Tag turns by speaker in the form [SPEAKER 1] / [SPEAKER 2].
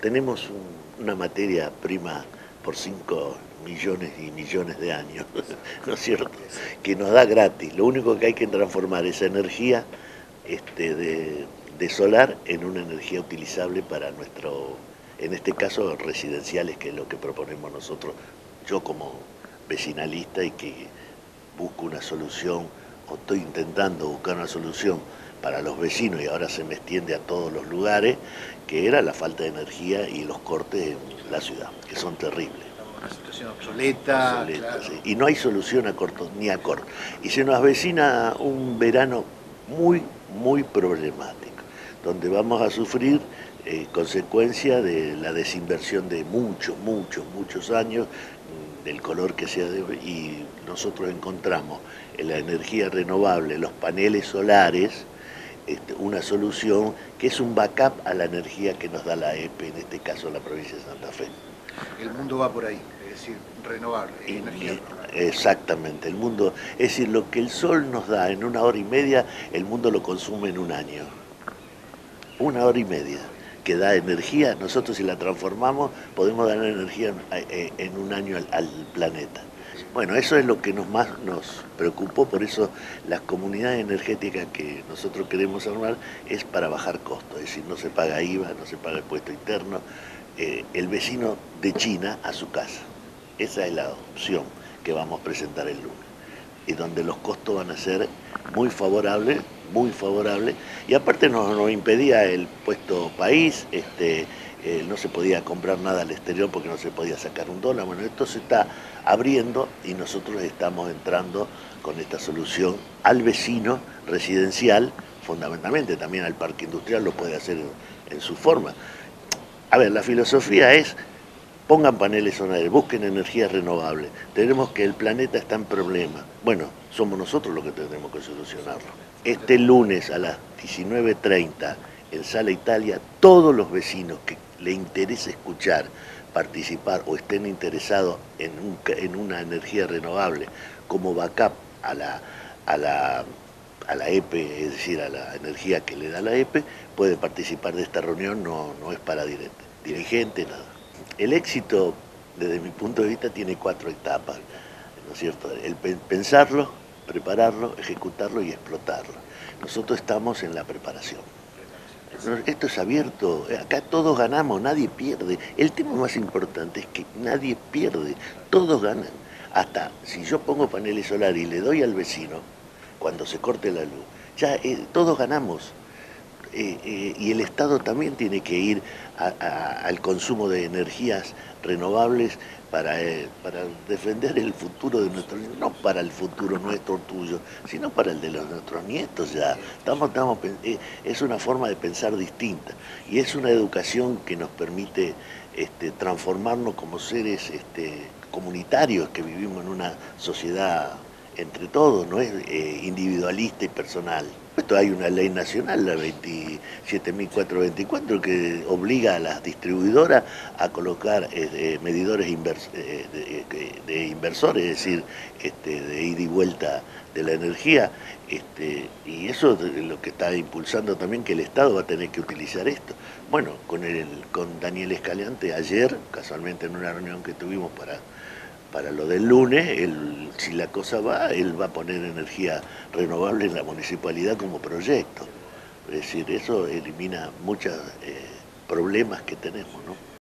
[SPEAKER 1] tenemos una materia prima por 5 millones y millones de años, ¿no es cierto? Que nos da gratis. Lo único que hay que transformar esa energía este, de, de solar en una energía utilizable para nuestro, en este caso residenciales, que es lo que proponemos nosotros, yo como vecinalista y que busco una solución, o estoy intentando buscar una solución para los vecinos y ahora se me extiende a todos los lugares, que era la falta de energía y los cortes en la ciudad, que son terribles.
[SPEAKER 2] Una situación obsoleta.
[SPEAKER 1] Y no hay solución a corto ni a corto. Y se nos avecina un verano muy, muy problemático, donde vamos a sufrir eh, consecuencia de la desinversión de muchos, muchos, muchos años, mm, del color que sea, de, y nosotros encontramos en la energía renovable, los paneles solares, este, una solución que es un backup a la energía que nos da la EPE, en este caso la provincia de Santa Fe.
[SPEAKER 2] El mundo va por ahí, es decir, renovable, energía
[SPEAKER 1] Exactamente, el mundo, es decir, lo que el sol nos da en una hora y media, el mundo lo consume en un año. Una hora y media que da energía, nosotros si la transformamos podemos dar energía en eh, un año al planeta. Bueno, eso es lo que nos más nos preocupó, por eso las comunidades energéticas que nosotros queremos armar es para bajar costos, es decir, no se paga IVA, no se paga impuesto interno, eh, el vecino de China a su casa. Esa es la opción que vamos a presentar el lunes, y donde los costos van a ser muy favorables, muy favorables, y aparte nos, nos impedía el puesto país, este, eh, no se podía comprar nada al exterior porque no se podía sacar un dólar. Bueno, esto se está abriendo y nosotros estamos entrando con esta solución al vecino residencial, fundamentalmente también al parque industrial lo puede hacer en, su forma. A ver, la filosofía es pongan paneles solares, busquen energías renovables. Tenemos que el planeta está en problema. Bueno, somos nosotros los que tenemos que solucionarlo. Este lunes a las 19.30 en Sala Italia, todos los vecinos que le interese escuchar, participar o estén interesados en, una energía renovable como backup a la, a la, a la EPE, es decir, a la energía que le da la EPE, puede participar de esta reunión, no, no es para dirigente, nada. El éxito, desde mi punto de vista, tiene cuatro etapas, ¿no es cierto? El pensarlo, prepararlo, ejecutarlo y explotarlo. Nosotros estamos en la preparación. Esto es abierto, acá todos ganamos, nadie pierde. El tema más importante es que nadie pierde, todos ganan. Hasta si yo pongo paneles solares y le doy al vecino, cuando se corte la luz, ya eh, todos ganamos. Eh, eh, y el Estado también tiene que ir al consumo de energías renovables para, eh, para defender el futuro de nuestros no para el futuro nuestro tuyo, sino para el de los, nuestros nietos ya. Estamos, estamos, es una forma de pensar distinta y es una educación que nos permite este, transformarnos como seres este, comunitarios que vivimos en una sociedad entre todos, no es eh, individualista y personal. Esto hay una ley nacional, la 27.424, que obliga a las distribuidoras a colocar eh, medidores eh, de, inversores, es decir, este, de ida y vuelta de la energía, este, y eso es lo que está impulsando también que el Estado va a tener que utilizar esto. Bueno, con, el, con Daniel Escaleante ayer, casualmente en una reunión que tuvimos para para lo del lunes, si la cosa va, él va a poner energía renovable en la municipalidad como proyecto. Es decir, eso elimina muchos eh, problemas que tenemos, ¿no?